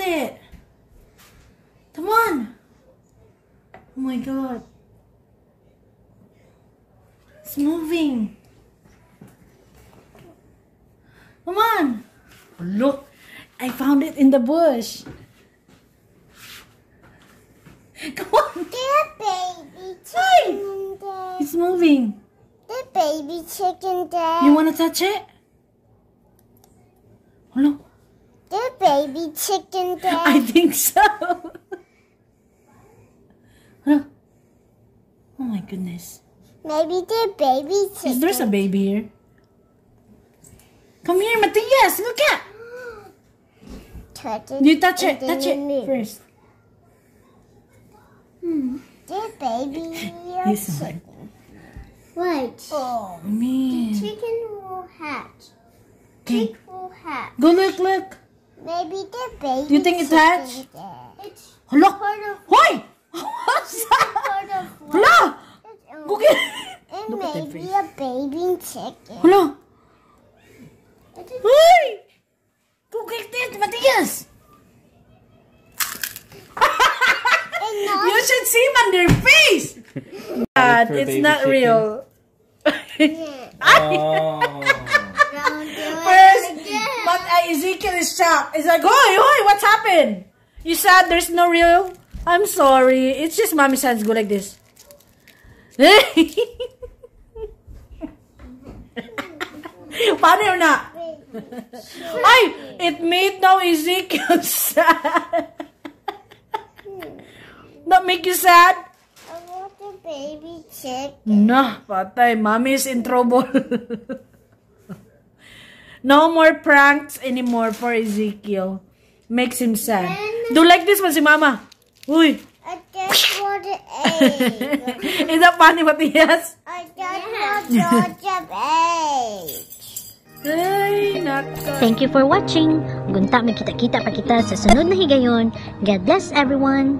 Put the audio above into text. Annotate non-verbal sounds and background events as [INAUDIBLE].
it. Come on. Oh my god. It's moving. Come on. Look, I found it in the bush. [LAUGHS] Come on. The baby chicken there. It's moving. The baby chicken there. You want to touch it? Hello? The baby chicken there. I think so. Hello? Oh my goodness. Maybe the baby chicken. Is there's a baby here? Come here, Matthias. Look at. Touch it. You touch it. Touch it move. first. Hmm. The baby [LAUGHS] This chicken. one. Wait. Oh man. The Chicken will hatch. Okay. Chick will hatch. Go look, look. Maybe the baby. Do you think it's chicken hatched? there. It's Hello. part of. Hoy! [LAUGHS] What's that? Part of. Hello. It's, Go get. It [LAUGHS] Look at may that be face. a baby chicken. Hello. It is- Hoy! Go get it, Matthias. and not You should see him on their face. [LAUGHS] God, for it's baby not chicken. real. Oh. Don't do it First, but uh, Ezekiel is shocked. He's like, "Hoy, hoy, what's happened? You said there's no real? I'm sorry. It's just mommy sounds go like this." Paano yun na? Ay, it made now Ezekiel [LAUGHS] sad. That make you sad? I want the baby chick. Nah, patay. Mommy is in trouble. [LAUGHS] no more pranks anymore for Ezekiel. Makes him sad. Do like this one si Mama. Uy. I just want the egg. [LAUGHS] Is that funny, Matias? I just want Georgia egg. Ay, naka. Thank you for watching. Gunta may kita-kita pa kita sa sunod na higayon. God bless everyone.